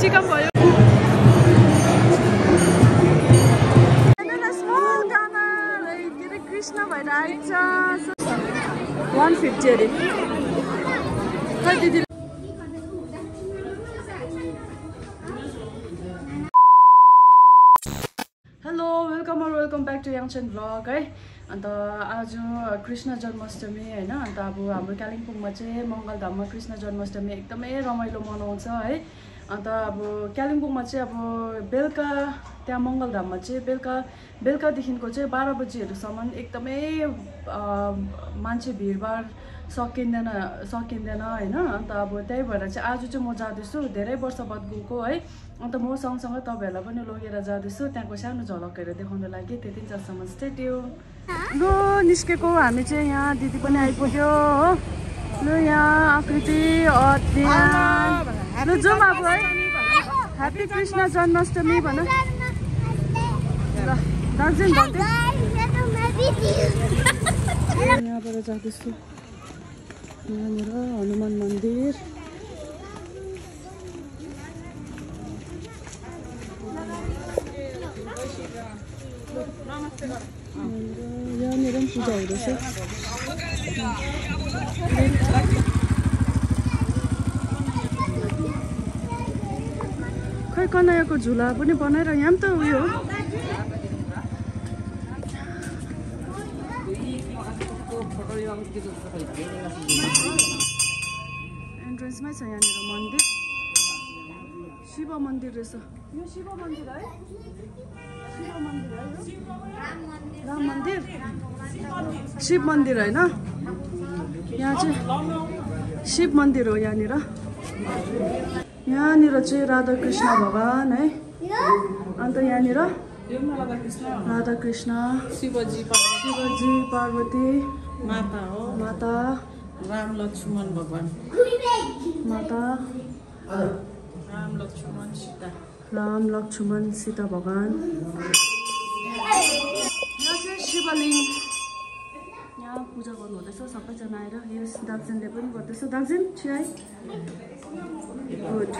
Chicken भयो। अरे कृष्ण भएर आइन्छ वान फिफ्टी अरे। खै दिदी? हेलो वेलकम और welcome back to Yangchen blog है। अन्त आज कृष्ण जन्माष्टमी होइन। अन्त अब हाम्रो कालिम्पोङमा चाहिँ मङ्गलधाममा कृष्ण जन्माष्टमी एकदमै रमाइलो मनाउँछ है। अन्त अब कालिम्पोङमा चाहिँ अब बेलुका त्यहाँ मङ्गलधाममा चाहिँ बेलुका बेलुकादेखिको चाहिँ बाह्र बजीहरूसम्म एकदमै मान्छे भिडभाड सकिँदैन सकिँदैन होइन? अन्त अब त्यही भएर चाहिँ आज चाहिँ म जाँदैछु। धेरै वर्ष बाद गएको है। अन्त म सँगसँगै तपाईँहरूलाई पनि लगेर जाँदैछु। त्यहाँको सानो झलकहरू देखाउनु लागि त्यति जहाँसम्म स्टेट्यु लु निस्केको हामी चाहिँ यहाँ दिदी पनि आइपुग्यो हो। लु यहाँ आकृति लु जाउँ अब है। ह्याप्पी कृष्ण जन्माष्टमी भन। दार्जिलिङ यहाँबाट जाँदैछु। यहाँनिर हनुमान मन्दिर। यहाँनिर यहाँनिर पनि पूजा हुँदैछ खै कनायाको झुला पनि बनाएर यहाँ पनि त उयो हो एन्ट्रेन्समै छ यहाँनिर मन्दिर शिव मन्दिर रहेछ यो शिव मन्दिर है? राम मन्दिर? शिव मन्दिर होइन? यहाँ चाहिँ शिव मन्दिर हो यहाँनिर। यहाँनिर चाहिँ राधाकृष्ण भगवान् है। अन्त यहाँनिर राधाकृष्ण शिवजी शिवजी पार्वती माता हो। माता राम लक्ष्मण भगवान। माता। राम लक्ष्मण सीता। राम लक्ष्मण सीता भगवान्। यहाँ चाहिँ शिवलिङ्ग यहाँ पूजा गर्नु हुँदैछ सबैजना आएर। यस दार्जिलिङले पनि गर्दैछ। दार्जिलिङ चियाइ गुड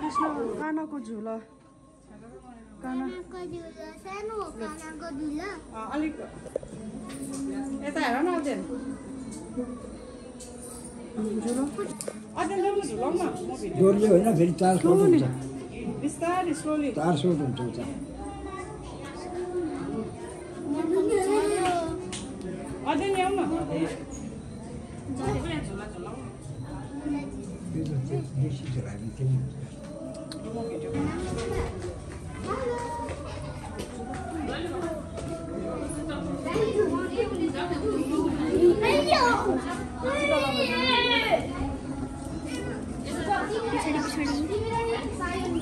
कृष्ण कानाको झुला। झुला अलिक। यता हेर न होइन फेरि तार सोट हुन्छ बिस्तारै स्लोली तार सोट हुन्छ उता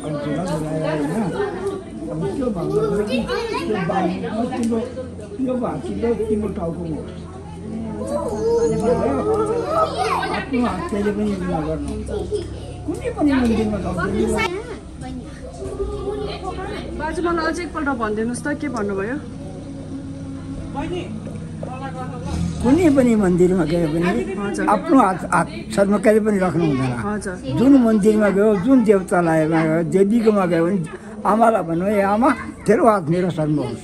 अनि झुला झुलायो होइन अब त्यो बारीमा तिम्रो आफ्नो हातले पनि गर्नु कुनै पनि मन्दिरमा बाजु मलाई अझै एकपल्ट भनिदिनुहोस् त के भन्नुभयो कुनै पनि मन्दिरमा गयो भने। आफ्नो हात हात शर्मा कहिले पनि राख्नु हुँदैन। जुन मन्दिरमा गयो जुन देवतालयमा गयो देवीकोमा गयो भने आमालाई भन्नु ए आमा तेरो हात मेरो शर्मा होस्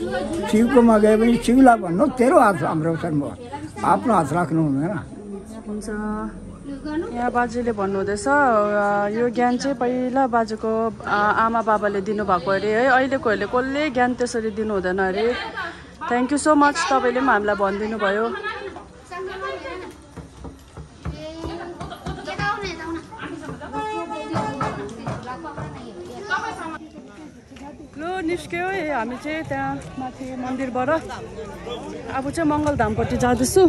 शिवकोमा गयो भने शिवलाई भन्नु तेरो हात हाम्रो शर्मा होस् आफ्नो हात राख्नु हुँदैन। हुन्छ। यहाँ बाजेले भन्नुहुँदैछ यो ज्ञान चाहिँ पहिला बाजेको आमा बाबाले दिनुभएको अरे है। अहिलेकोहरूले कसले ज्ञान त्यसरी दिनु हुँदैन अरे। थ्याङ्क यू सो मच तपाईँले पनि हामीलाई भनिदिनु भयो निस्क्यो हामी चाहिँ त्यहाँ माथि मन्दिरबाट। अब चाहिँ मङ्गलधामपट्टि जाँदैछु।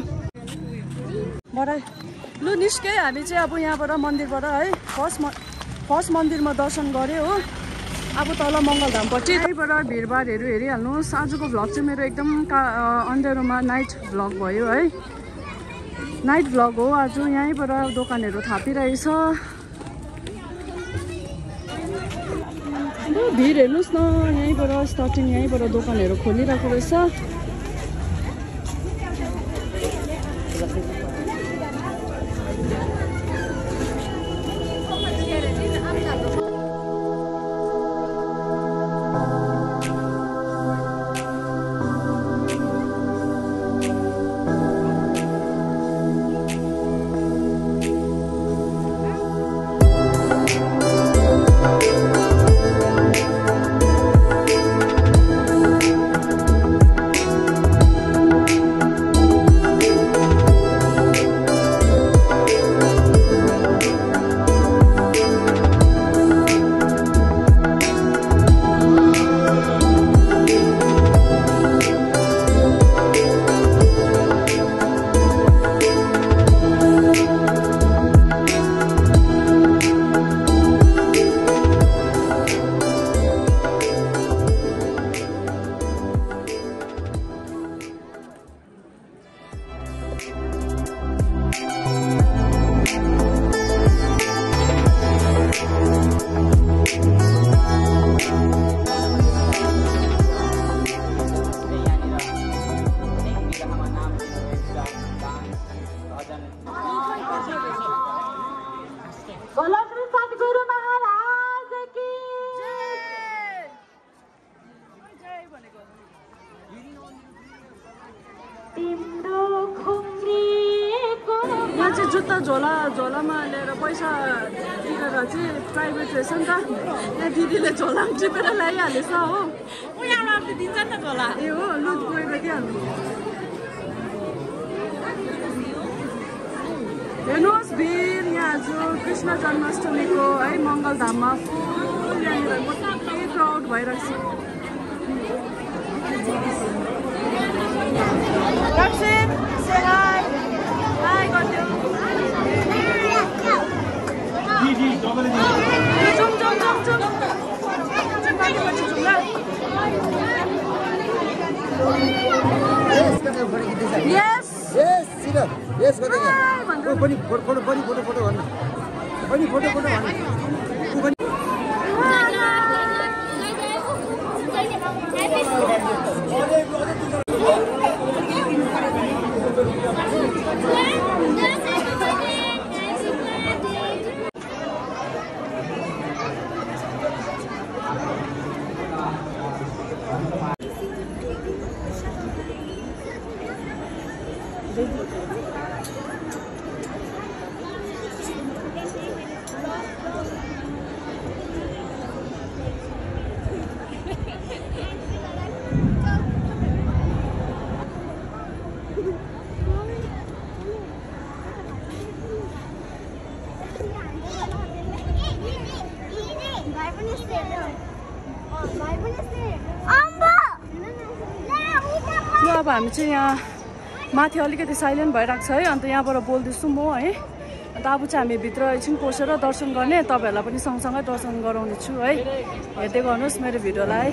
बडा लु निस्क्यो हामी चाहिँ अब यहाँबाट मन्दिरबाट है फर्स्ट म फर्स्ट मन्दिरमा दर्शन गऱ्यो हो। अब तल मङ्गलधामपट्टि। त्यहीबाट भिडभाडहरू हेरिहाल्नुहोस्। आजको भ्लग चाहिँ मेरो एकदम का अ, अँध्यारोमा नाइट भ्लग भयो है। नाइट भ्लग हो आज। यहीँबाट दोकानहरू थापिरहेछ। भिड हेर्नुहोस् न यहीँबाट स्टार्टिङ यहीँबाट दोकानहरू खोलिरहेको रहेछ। झोला झोलामा लिएर पैसा तिरेर चाहिँ प्राइभेट रहेछ नि त। यहाँ दिदीले झोला पनि टिपेर ल्याइहालेछ हो। दिन्छ नि त होला ए हो लु गएर दिइहाल्नु। हेर्नुहोस् भिर यहाँ आज कृष्ण जन्माष्टमीको है मङ्गलधाममा फुल यहाँनिर मोटै क्राउड भइरहेको छ रक्सिन say hi. Hi, गरिदेऊ। जाउँ, जाउँ, जाउँ, जाउँ। जाउँ, माथिपट्टि जाउँ ल। Yes. यस सिधा यस गर्दै Hi, भन्दै। पनि फोटो फोटो पनि फोटो फोटो भन्नु पनि फोटो फोटो भन्नु ल अब हामी चाहिँ यहाँ माथि अलिकति साइलेन्ट भइरहेको छ है अन्त यहाँबाट बोल्दैछु म है। अन्त अब चाहिँ हामी भित्र एकछिन पसेर दर्शन गर्ने तपाईँहरूलाई पनि सँगसँगै दर्शन गराउने छु है। हेर्दै गर्नुहोस् मेरो भिडियोलाई।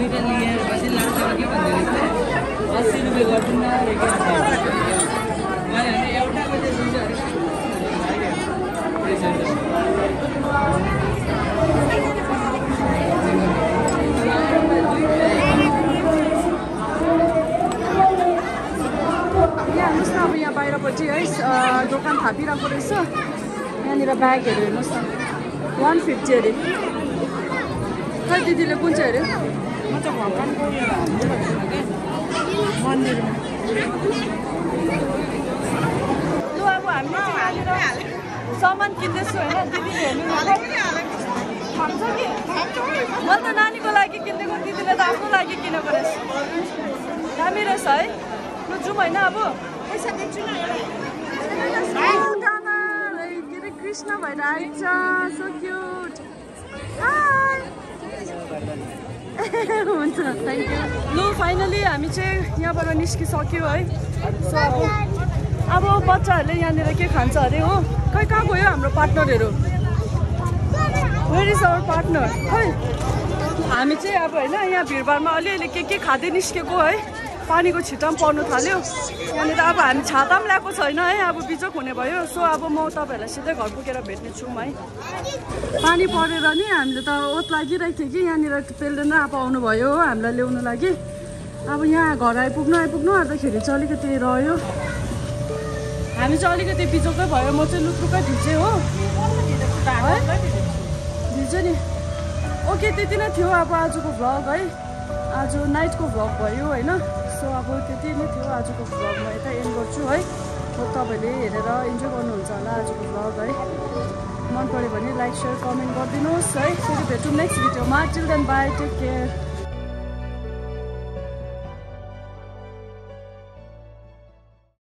दुईवटा लिएर बसी लाग्छ के भन्दै रहेछ अस्सी रुपियाँ गर्छु न मैले भने एउटाको चाहिँ अब यहाँ है दोकान थापिरहेको रहेछ यहाँनिर ब्यागहरू हेर्नुहोस् न वान फिफ्टी अरे खै दिदीले कुन अरे त भगवान्को उयो हाल्नु के मन्दिरमा लु अब हामी यहाँनिर सामान किन्दैछु होइन दिदीले हेर्नु मैले त नानीको लागि किनेको दिदीले त आफ्नो लागि किनेको रहेछ दामी रहेछ है लु जाउँ होइन अब पैसा दिन्छु कृष्ण भएर आइन्छ सो क्युट हुन्छ लु फाइनली हामी चाहिँ यहाँबाट निस्किसक्यो है। सो अब अब बच्चाहरूले यहाँनिर के खान्छ अरे हो? खै कहाँ गयो हाम्रो पार्टनरहरू? वेयर इज आवर पार्टनर खै हामी चाहिँ अब होइन यहाँ भिडभाडमा अलिअलि के के खाँदै निस्केको है? पानीको छिटा पनि पर्नु थाल्यो। यहाँनिर अब हामी छाता पनि ल्याएको छैन है अब बिजोक हुने भयो। सो अब म तपाईँहरूलाई सिधै घर पुगेर भेट्ने छौँ है। पानी परेर नि हामीले त ओत लागिरहेको थियो कि यहाँनिर पेल्दैन अब आउनुभयो हो हामीलाई ल्याउनु लागि। अब यहाँ घर आइपुग्नु आइपुग्नु आँट्दाखेरि चाहिँ अलिकति रह्यो। हामी चाहिँ अलिकति बिजोकै भयो। म चाहिँ लुक्रुकै भिजेँ हो। है भिज्यो नि। ओके त्यति नै थियो अब आजको भ्लग है। आज नाइटको भ्लग भयो होइन। सो अब त्यति नै थियो आजको भ्लग म यता एन्ड गर्छु है। तपाईँहरूले हेरेर इन्जोय गर्नुहुन्छ होला आजको भ्लग है। मन पऱ्यो भने लाइक सेयर कमेन्ट गरिदिनुहोस् है। फेरि भेटौँ नेक्स्ट भिडियोमा till then bye take care